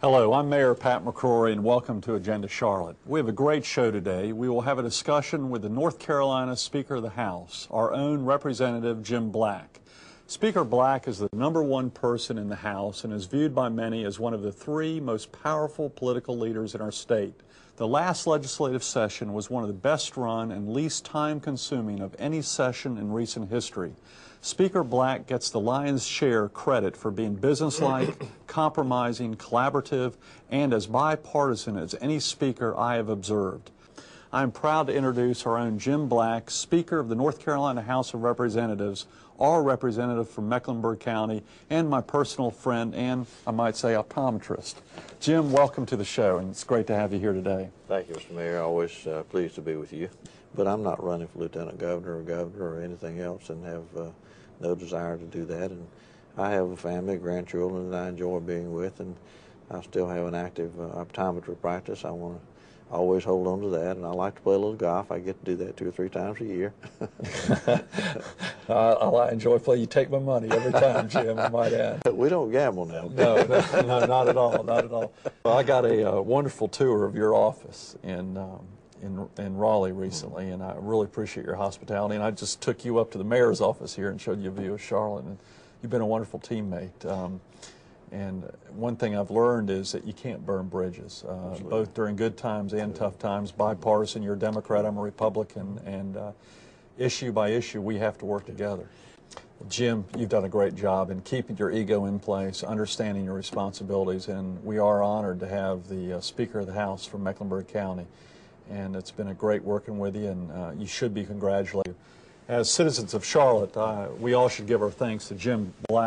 Hello, I'm Mayor Pat McCrory and welcome to Agenda Charlotte. We have a great show today. We will have a discussion with the North Carolina Speaker of the House, our own Representative Jim Black. Speaker Black is the number one person in the House and is viewed by many as one of the three most powerful political leaders in our state. The last legislative session was one of the best run and least time consuming of any session in recent history. Speaker Black gets the lion's share credit for being businesslike, compromising, collaborative, and as bipartisan as any speaker I have observed. I am proud to introduce our own Jim Black, Speaker of the North Carolina House of Representatives, our representative from Mecklenburg County, and my personal friend and, I might say, optometrist. Jim, welcome to the show, and it's great to have you here today. Thank you, Mr. Mayor. Always uh, pleased to be with you. But I'm not running for lieutenant governor or governor or anything else and have uh, no desire to do that. And I have a family, grandchildren that I enjoy being with, and I still have an active uh, optometry practice. I want to always hold on to that, and I like to play a little golf. I get to do that two or three times a year. I, I enjoy playing. You take my money every time, Jim. I might add. we don't gamble now. no, no, no, not at all, not at all. Well, I got a uh, wonderful tour of your office in. Um, in, in Raleigh recently, and I really appreciate your hospitality. And I just took you up to the mayor's office here and showed you a view of Charlotte, and you've been a wonderful teammate. Um, and one thing I've learned is that you can't burn bridges, uh, both during good times and tough times. Bipartisan, you're a Democrat, I'm a Republican, and uh, issue by issue, we have to work together. Jim, you've done a great job in keeping your ego in place, understanding your responsibilities, and we are honored to have the uh, Speaker of the House from Mecklenburg County. And it's been a great working with you, and uh, you should be congratulated. As citizens of Charlotte, uh, we all should give our thanks to Jim Black.